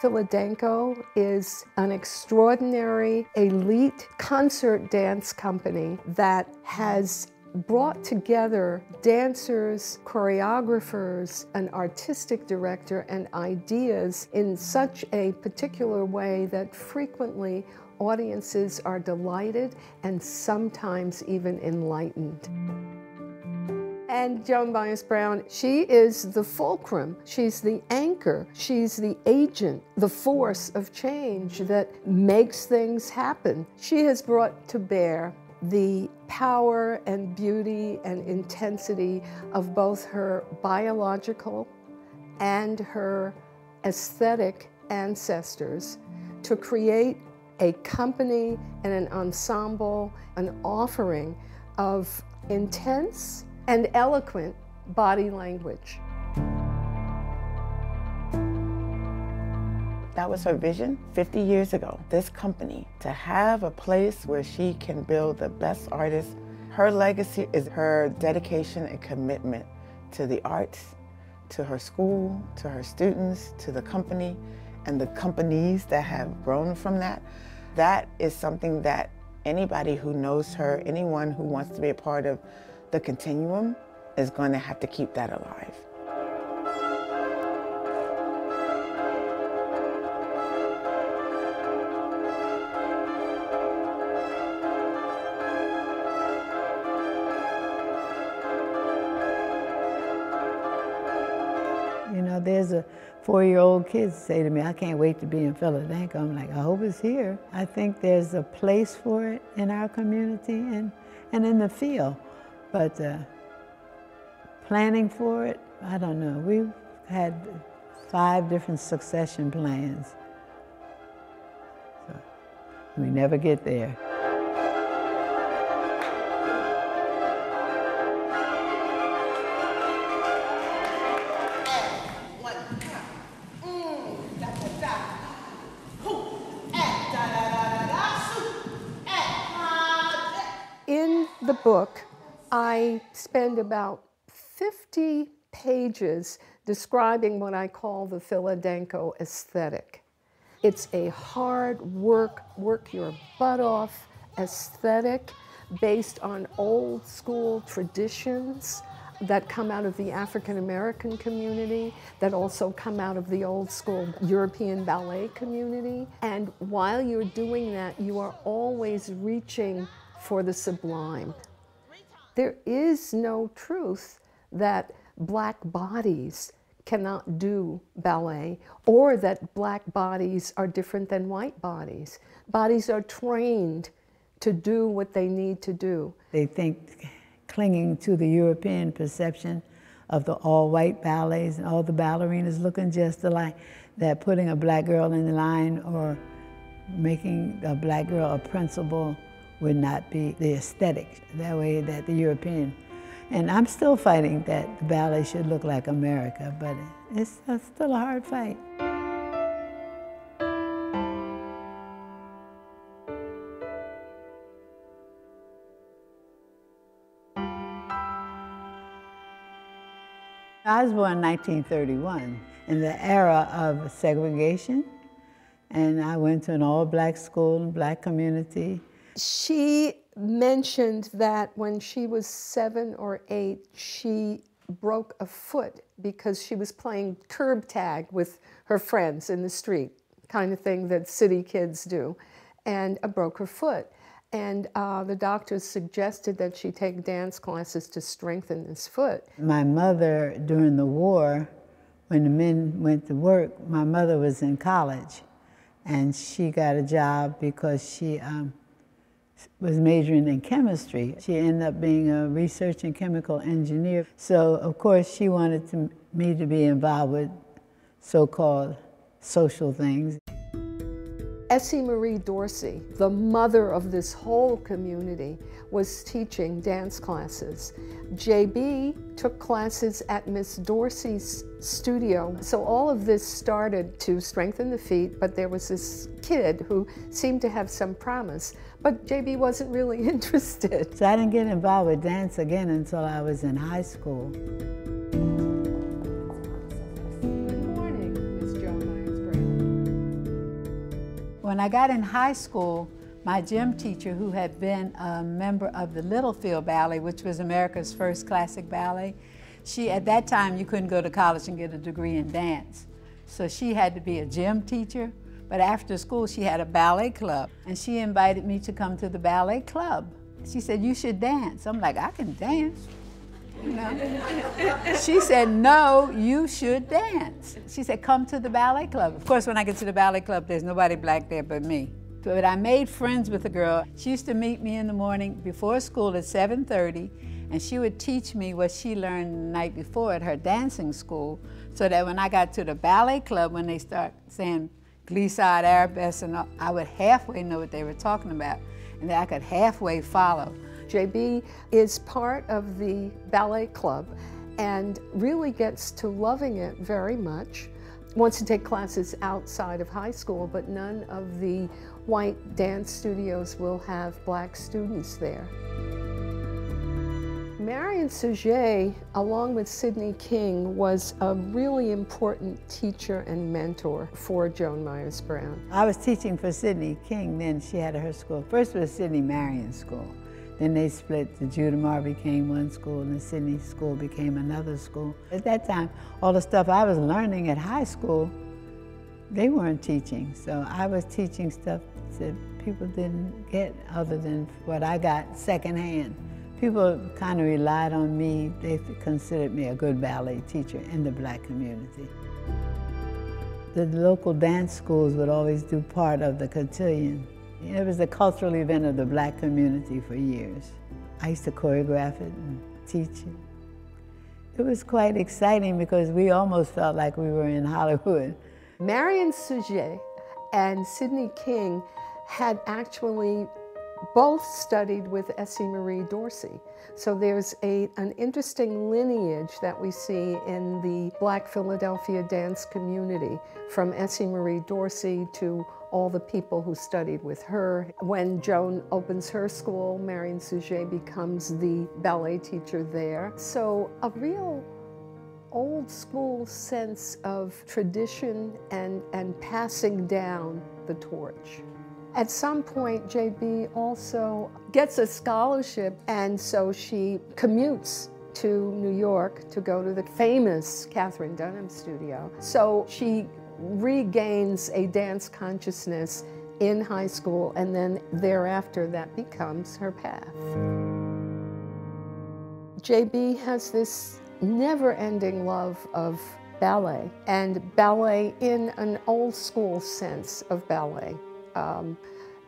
Philadanco is an extraordinary elite concert dance company that has brought together dancers, choreographers, an artistic director, and ideas in such a particular way that frequently audiences are delighted and sometimes even enlightened. And Joan Myers Brown, she is the fulcrum, she's the anchor, she's the agent, the force of change that makes things happen. She has brought to bear the power and beauty and intensity of both her biological and her aesthetic ancestors to create a company and an ensemble, an offering of intense and eloquent body language. That was her vision 50 years ago. This company, to have a place where she can build the best artists. Her legacy is her dedication and commitment to the arts, to her school, to her students, to the company, and the companies that have grown from that. That is something that anybody who knows her, anyone who wants to be a part of the continuum, is going to have to keep that alive. You know, there's a four-year-old kid say to me, I can't wait to be in Philadanco. I'm like, I hope it's here. I think there's a place for it in our community and, and in the field. But uh, planning for it, I don't know. We've had five different succession plans. So we never get there. In the book, I spend about 50 pages describing what I call the Philadanco aesthetic. It's a hard work, work your butt off aesthetic based on old school traditions that come out of the African American community, that also come out of the old school European ballet community. And while you're doing that, you are always reaching for the sublime. There is no truth that black bodies cannot do ballet or that black bodies are different than white bodies. Bodies are trained to do what they need to do. They think clinging to the European perception of the all-white ballets and all the ballerinas looking just alike, that putting a black girl in the line or making a black girl a principal would not be the aesthetic, that way that the European. And I'm still fighting that the ballet should look like America, but it's, it's still a hard fight. I was born in 1931 in the era of segregation, and I went to an all-black school, black community. She mentioned that when she was seven or eight, she broke a foot because she was playing curb tag with her friends in the street, kind of thing that city kids do, and uh, broke her foot. And uh, the doctors suggested that she take dance classes to strengthen this foot. My mother, during the war, when the men went to work, my mother was in college, and she got a job because she um, was majoring in chemistry. She ended up being a research and chemical engineer. So, of course, she wanted to, me to be involved with so-called social things. Essie Marie Dorsey, the mother of this whole community, was teaching dance classes. JB took classes at Miss Dorsey's studio. So all of this started to strengthen the feet, but there was this kid who seemed to have some promise, but JB wasn't really interested. So I didn't get involved with dance again until I was in high school. When I got in high school, my gym teacher, who had been a member of the Littlefield Ballet, which was America's first classic ballet, she, at that time, you couldn't go to college and get a degree in dance. So she had to be a gym teacher. But after school, she had a ballet club, and she invited me to come to the ballet club. She said, You should dance. I'm like, I can dance. Know? she said, No, you should dance. She said, Come to the ballet club. Of course, when I get to the ballet club, there's nobody black there but me. But I made friends with a girl. She used to meet me in the morning before school at 7:30, and she would teach me what she learned the night before at her dancing school, so that when I got to the ballet club, when they start saying glissade, arabesque, and all, I would halfway know what they were talking about, and that I could halfway follow. JB is part of the ballet club and really gets to loving it very much. Wants to take classes outside of high school, but none of the white dance studios will have black students there. Marion Cuyjet, along with Sydney King, was a really important teacher and mentor for Joan Myers Brown. I was teaching for Sydney King, then she had her school. First was Sydney Marion School. Then they split, the Judimar became one school and the Sydney School became another school. At that time, all the stuff I was learning at high school, they weren't teaching. So I was teaching stuff that people didn't get other than what I got secondhand. People kind of relied on me. They considered me a good ballet teacher in the black community. The local dance schools would always do part of the cotillion. It was a cultural event of the black community for years. I used to choreograph it and teach it. It was quite exciting because we almost felt like we were in Hollywood. Marion Cuyjet and Sydney King had actually both studied with Essie Marie Dorsey. So there's a, an interesting lineage that we see in the Black Philadelphia dance community from Essie Marie Dorsey to all the people who studied with her. When Joan opens her school, Marion Cuyjet becomes the ballet teacher there. So a real old school sense of tradition and, and passing down the torch. At some point, JB also gets a scholarship, and so she commutes to New York to go to the famous Katherine Dunham studio. So she regains a dance consciousness in high school, and then thereafter, that becomes her path. JB has this never ending love of ballet, and ballet in an old school sense of ballet um,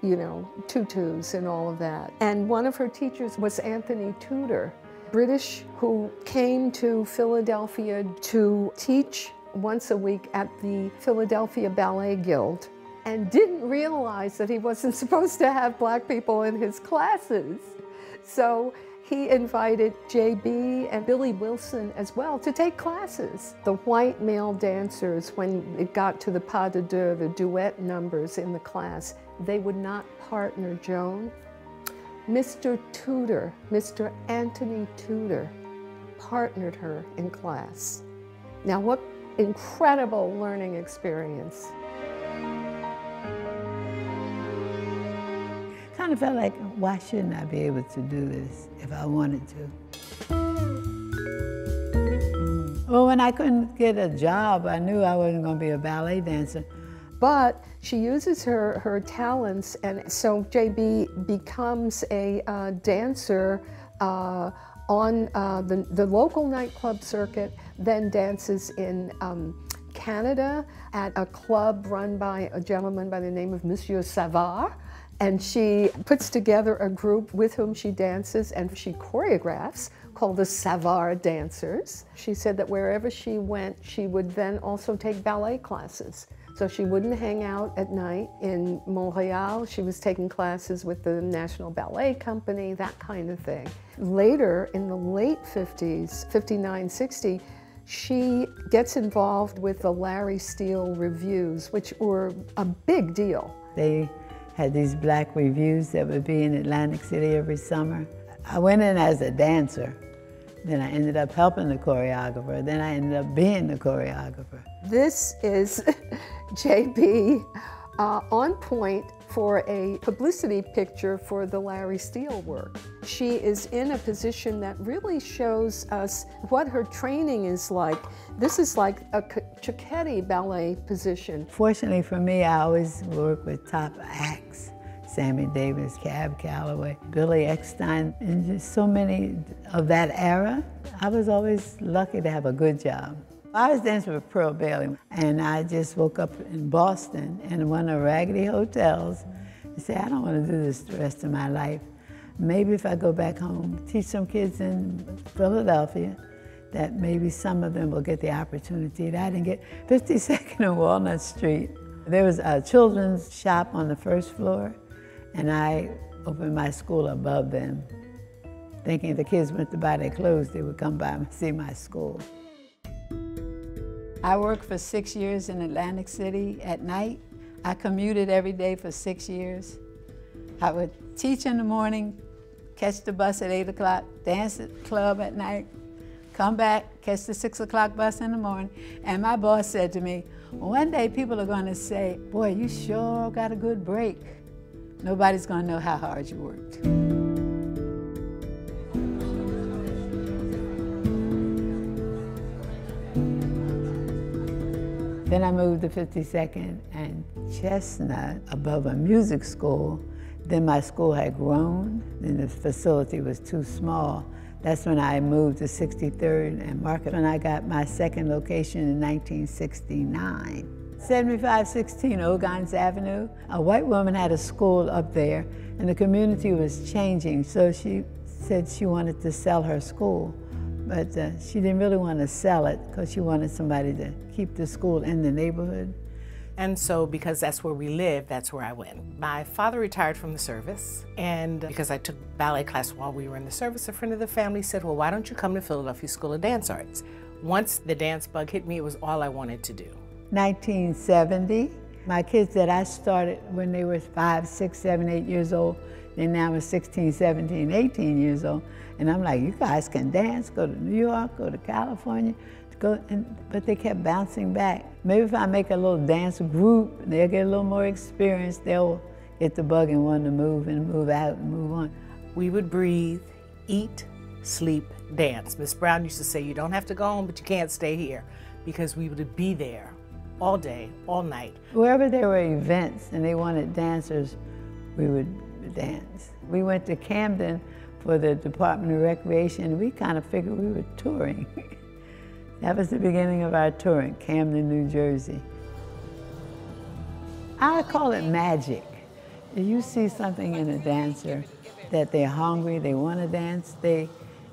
you know, tutus and all of that. And one of her teachers was Anthony Tudor, British, who came to Philadelphia to teach once a week at the Philadelphia Ballet Guild and didn't realize that he wasn't supposed to have black people in his classes. So he invited JB and Billy Wilson as well to take classes. The white male dancers, when it got to the pas de deux, the duet numbers in the class, they would not partner Joan. Mr. Tudor, Mr. Anthony Tudor, partnered her in class. Now, what incredible learning experience. Kind of felt like, why shouldn't I be able to do this if I wanted to? Well, when I couldn't get a job, I knew I wasn't going to be a ballet dancer. But she uses her, her talents, and so JB becomes a uh, dancer uh, on uh, the, the local nightclub circuit, then dances in um, Canada at a club run by a gentleman by the name of Monsieur Savard. And she puts together a group with whom she dances and she choreographs called the Savard Dancers. She said that wherever she went, she would then also take ballet classes. So she wouldn't hang out at night in Montreal. She was taking classes with the National Ballet Company, that kind of thing. Later, in the late 50s, 59, 60, she gets involved with the Larry Steele revues, which were a big deal. They had these black revues that would be in Atlantic City every summer. I went in as a dancer. Then I ended up helping the choreographer. Then I ended up being the choreographer. This is JB uh, on point for a publicity picture for the Larry Steele work. She is in a position that really shows us what her training is like. This is like a Cecchetti ballet position. Fortunately for me, I always work with top acts. Sammy Davis, Cab Calloway, Billy Eckstine, and just so many of that era. I was always lucky to have a good job. I was dancing with Pearl Bailey, and I just woke up in Boston in one of the raggedy hotels and said, I don't want to do this the rest of my life. Maybe if I go back home, teach some kids in Philadelphia, that maybe some of them will get the opportunity that I didn't get. 52nd and Walnut Street, there was a children's shop on the first floor, and I opened my school above them, thinking the kids went to buy their clothes, they would come by and see my school. I worked for six years in Atlantic City at night. I commuted every day for six years. I would teach in the morning, catch the bus at eight o'clock, dance at the club at night, come back, catch the six o'clock bus in the morning. And my boss said to me, one day people are gonna say, boy, you sure got a good break. Nobody's gonna know how hard you worked. Then I moved to 52nd and Chestnut above a music school. Then my school had grown, and the facility was too small. That's when I moved to 63rd and Market, when I got my second location in 1969. 7516 Ogontz Avenue. A white woman had a school up there, and the community was changing, so she said she wanted to sell her school but uh, she didn't really want to sell it because she wanted somebody to keep the school in the neighborhood. And so, because that's where we live, that's where I went. My father retired from the service, and because I took ballet class while we were in the service, a friend of the family said, Well, why don't you come to Philadelphia School of Dance Arts? Once the dance bug hit me, it was all I wanted to do. 1970, my kids that I started when they were five, six, seven, eight years old, and now I'm 16, 17, 18 years old. And I'm like, you guys can dance, go to New York, go to California, go, and, but they kept bouncing back. Maybe if I make a little dance group, they'll get a little more experience, they'll get the bug and want to move and move out and move on. We would breathe, eat, sleep, dance. Miss Brown used to say, you don't have to go home, but you can't stay here because we would be there all day, all night. Wherever there were events and they wanted dancers, we would dance. We went to Camden for the Department of Recreation. We kind of figured we were touring. that was the beginning of our touring, Camden, New Jersey. I call it magic. You see something in a dancer that they're hungry, they want to dance, they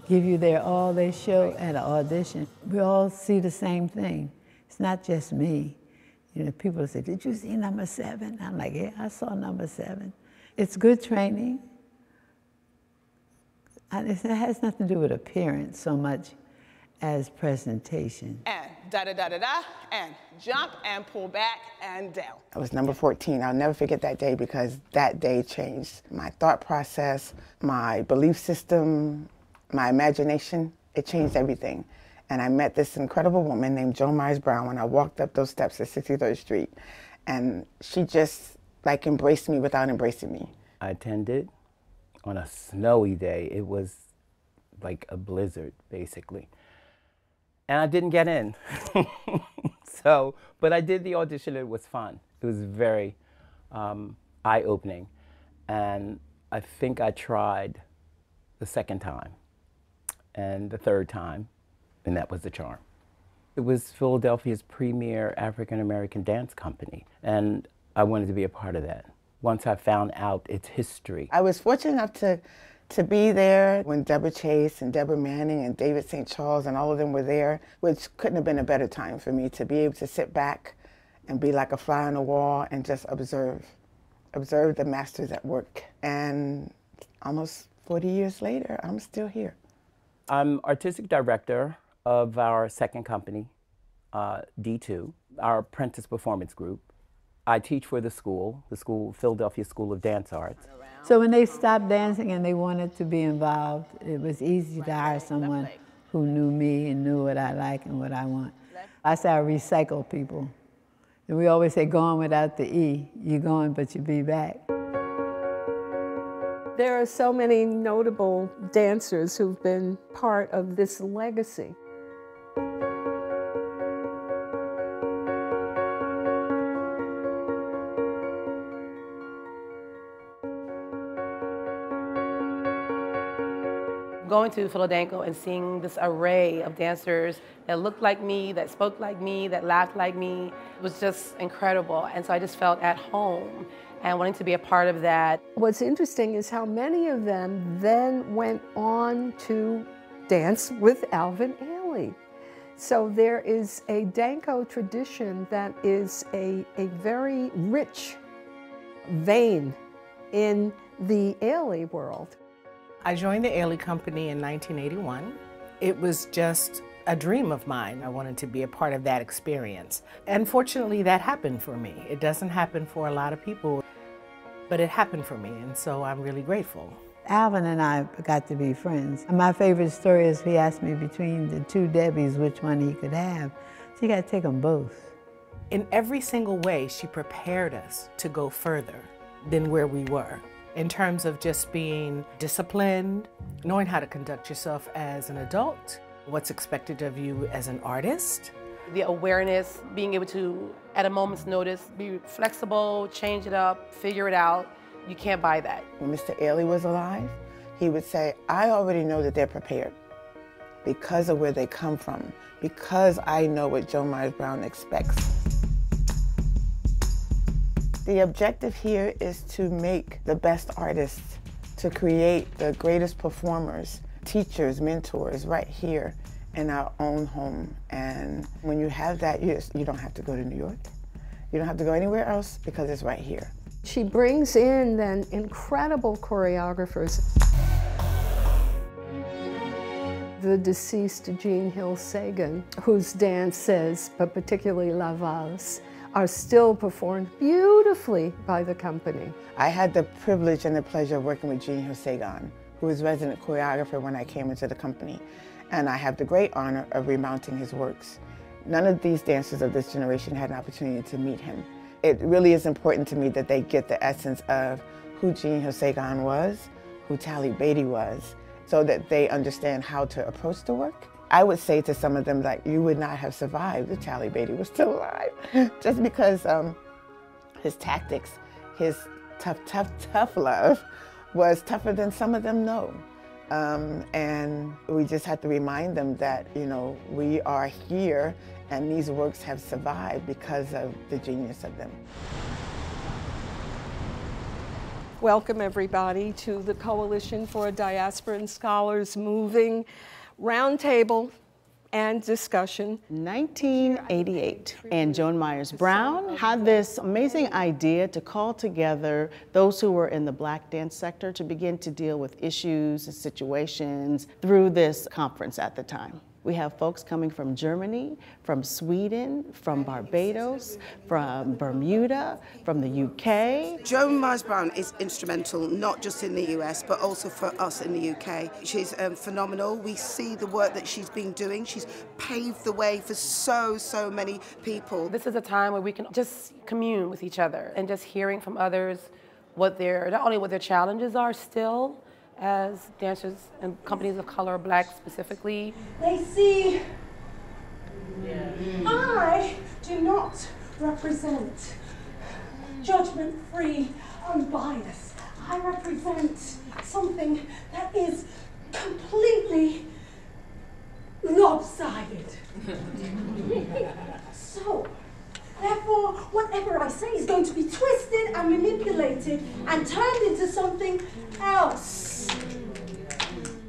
give you their all, they show at an audition. We all see the same thing. It's not just me. You know, people say, did you see number seven? I'm like, yeah, I saw number seven. It's good training it has nothing to do with appearance so much as presentation. And da da da da da, and jump and pull back and down. I was number 14. I'll never forget that day because that day changed my thought process, my belief system, my imagination. It changed everything. And I met this incredible woman named Joan Myers Brown when I walked up those steps at 63rd Street. And she just like embraced me without embracing me. I attended on a snowy day. It was like a blizzard, basically. And I didn't get in. so, but I did the audition. It was fun. It was very um, eye opening. And I think I tried the second time and the third time, and that was the charm. It was Philadelphia's premier African American dance company, and I wanted to be a part of that once I found out its history. I was fortunate enough to, to be there when Deborah Chase and Deborah Manning and David St. Charles and all of them were there, which couldn't have been a better time for me to be able to sit back and be like a fly on the wall and just observe, observe the masters at work. And almost 40 years later, I'm still here. I'm artistic director of our second company, uh, D2, our apprentice performance group. I teach for the school, the school, Philadelphia School of Dance Arts. So when they stopped dancing and they wanted to be involved, it was easy to hire someone who knew me and knew what I like and what I want. I say I recycle people. And we always say going without the E. You're going, but you'll be back. There are so many notable dancers who've been part of this legacy. Going to Philadelphia and seeing this array of dancers that looked like me, that spoke like me, that laughed like me was just incredible. And so I just felt at home and wanting to be a part of that. What's interesting is how many of them then went on to dance with Alvin Ailey. So there is a Danco tradition that is a, a very rich vein in the Ailey world. I joined the Ailey Company in 1981. It was just a dream of mine. I wanted to be a part of that experience. And fortunately, that happened for me. It doesn't happen for a lot of people, but it happened for me, and so I'm really grateful. Alvin and I got to be friends. My favorite story is he asked me between the two Debbies which one he could have. So you got to take them both. In every single way, she prepared us to go further than where we were in terms of just being disciplined, knowing how to conduct yourself as an adult, what's expected of you as an artist. The awareness, being able to, at a moment's notice, be flexible, change it up, figure it out. You can't buy that. When Mr. Ailey was alive, he would say, I already know that they're prepared because of where they come from, because I know what Joan Myers Brown expects. The objective here is to make the best artists, to create the greatest performers, teachers, mentors right here in our own home. And when you have that, you, you don't have to go to New York. You don't have to go anywhere else because it's right here. She brings in then incredible choreographers. The deceased Gene Hill Sagan, whose dances, but particularly La Valse, are still performed beautifully by the company. I had the privilege and the pleasure of working with Gene Hill who was resident choreographer when I came into the company. And I have the great honor of remounting his works. None of these dancers of this generation had an opportunity to meet him. It really is important to me that they get the essence of who Gene Hill was, who Talley Beatty was, so that they understand how to approach the work I would say to some of them that you would not have survived if Talley Beatty was still alive, just because um, his tactics, his tough, tough, tough love was tougher than some of them know. Um, and we just had to remind them that, you know, we are here and these works have survived because of the genius of them. Welcome everybody to the Coalition for Diasporan Scholars Moving roundtable and discussion. 1988, and Joan Myers Brown had this amazing idea to call together those who were in the black dance sector to begin to deal with issues and situations through this conference at the time. We have folks coming from Germany, from Sweden, from Barbados, from Bermuda, from the UK. Joan Myers Brown is instrumental not just in the US but also for us in the UK. She's um, phenomenal. We see the work that she's been doing. She's paved the way for so, so many people. This is a time where we can just commune with each other and just hearing from others what their, not only what their challenges are still, as dancers and companies of color, black specifically. They see I do not represent judgment free, unbiased. I represent something that is completely lopsided. so, Therefore, whatever I say is going to be twisted and manipulated and turned into something else.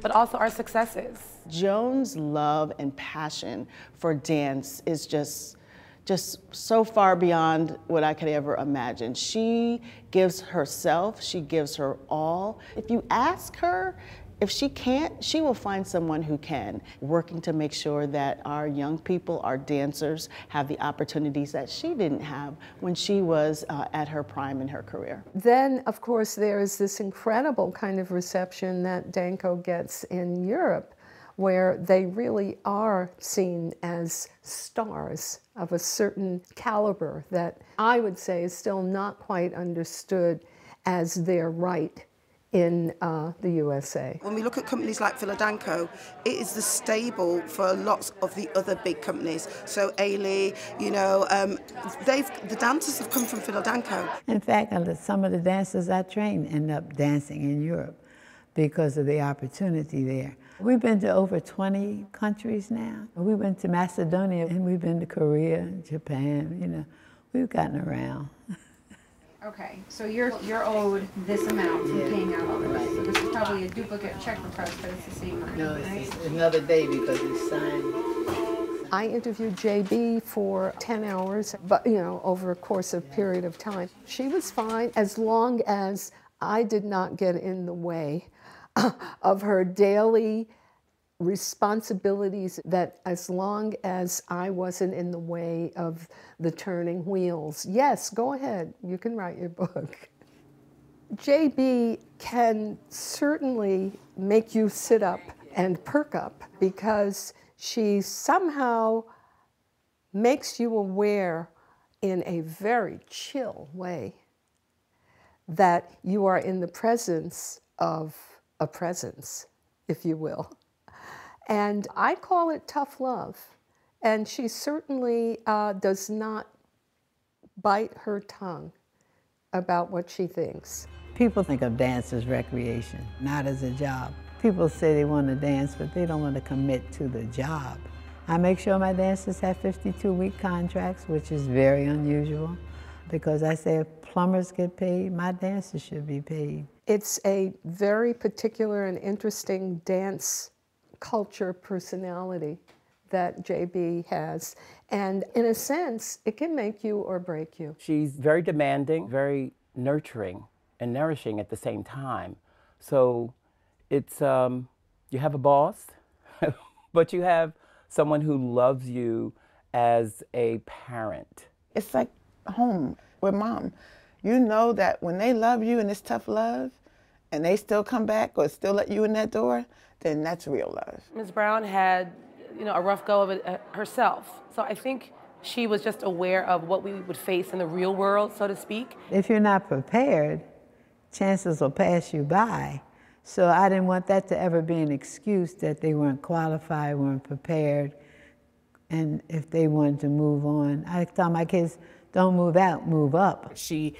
But also our successes. Joan's love and passion for dance is just just so far beyond what I could ever imagine. She gives herself, she gives her all. If you ask her, if she can't, she will find someone who can, working to make sure that our young people, our dancers, have the opportunities that she didn't have when she was uh, at her prime in her career. Then, of course, there is this incredible kind of reception that Danco gets in Europe where they really are seen as stars of a certain caliber that I would say is still not quite understood as their right in uh, the USA. When we look at companies like Philadanco, it is the stable for lots of the other big companies. So Ailey, you know, um, they've the dancers have come from Philadanco. In fact, some of the dancers I trained end up dancing in Europe because of the opportunity there. We've been to over 20 countries now. We went to Macedonia and we've been to Korea, Japan, you know, we've gotten around. Okay, so you're you're owed this amount for paying out all this. So this is probably a duplicate check request, but it's the same money, No, it's right? another day because it's signed. I interviewed JB for 10 hours, but you know, over a course of period of time. She was fine as long as I did not get in the way of her daily responsibilities that as long as I wasn't in the way of the turning wheels. Yes, go ahead. You can write your book. JB can certainly make you sit up and perk up because she somehow makes you aware in a very chill way that you are in the presence of a presence, if you will. And I call it tough love. And she certainly uh, does not bite her tongue about what she thinks. People think of dance as recreation, not as a job. People say they want to dance, but they don't want to commit to the job. I make sure my dancers have 52-week contracts, which is very unusual, because I say if plumbers get paid, my dancers should be paid. It's a very particular and interesting dance culture personality that JB has. And in a sense, it can make you or break you. She's very demanding, very nurturing and nourishing at the same time. So it's, um, you have a boss, but you have someone who loves you as a parent. It's like home with mom. You know that when they love you and it's tough love, and they still come back or still let you in that door, then that's real love. Ms. Brown had, you know, a rough go of it uh, herself. So I think she was just aware of what we would face in the real world, so to speak. If you're not prepared, chances will pass you by. So I didn't want that to ever be an excuse that they weren't qualified, weren't prepared, and if they wanted to move on. I tell my kids, don't move out, move up. She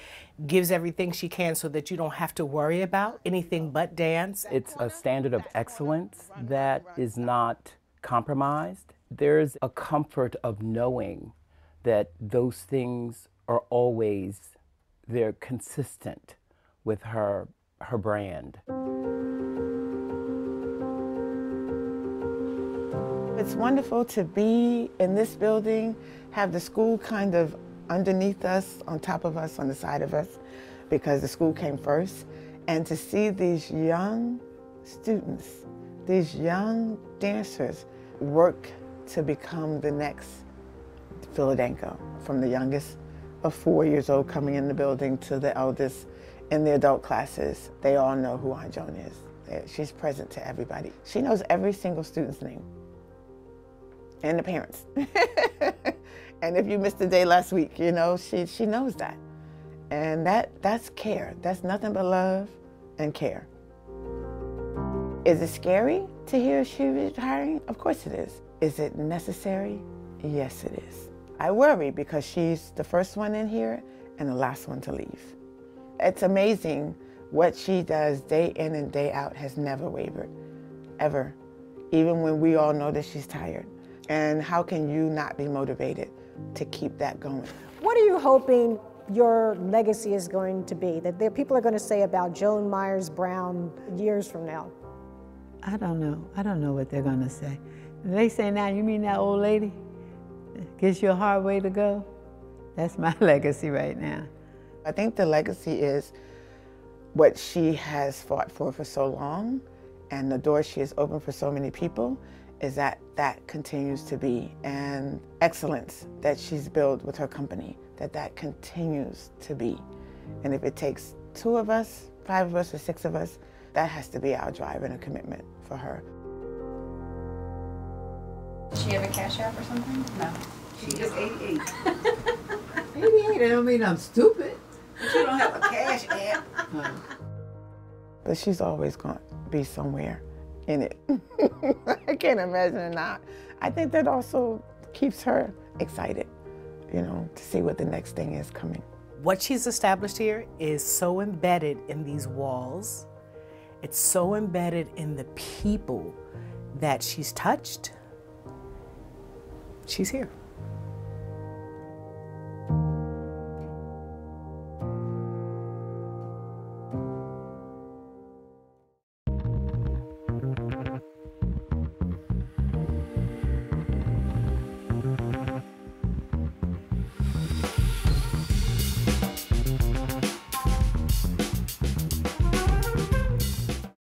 gives everything she can so that you don't have to worry about anything but dance. It's a standard of excellence that is not compromised. There's a comfort of knowing that those things are always they're consistent with her her brand. It's wonderful to be in this building, have the school kind of underneath us, on top of us, on the side of us, because the school came first. And to see these young students, these young dancers work to become the next Philadanco, from the youngest of four years old coming in the building to the eldest in the adult classes. They all know who Aunt Joan is. She's present to everybody. She knows every single student's name and the parents. and if you missed a day last week, you know, she, she knows that. And that, that's care. That's nothing but love and care. Is it scary to hear she's retiring? Of course it is. Is it necessary? Yes, it is. I worry because she's the first one in here and the last one to leave. It's amazing what she does day in and day out has never wavered, ever, even when we all know that she's tired. And how can you not be motivated to keep that going? What are you hoping your legacy is going to be? That there, people are going to say about Joan Myers Brown years from now? I don't know. I don't know what they're going to say. They say now, you mean that old lady? Gives you a hard way to go? That's my legacy right now. I think the legacy is what she has fought for for so long and the door she has opened for so many people is that that continues to be and excellence that she's built with her company that that continues to be and if it takes two of us five of us or six of us that has to be our drive and a commitment for her Does she have a cash app or something? No. She is 88. 88, I don't mean I'm stupid. But you don't have a cash app. But she's always going to be somewhere in it. I can't imagine her not. I think that also keeps her excited, you know, to see what the next thing is coming. What she's established here is so embedded in these walls. It's so embedded in the people that she's touched. She's here.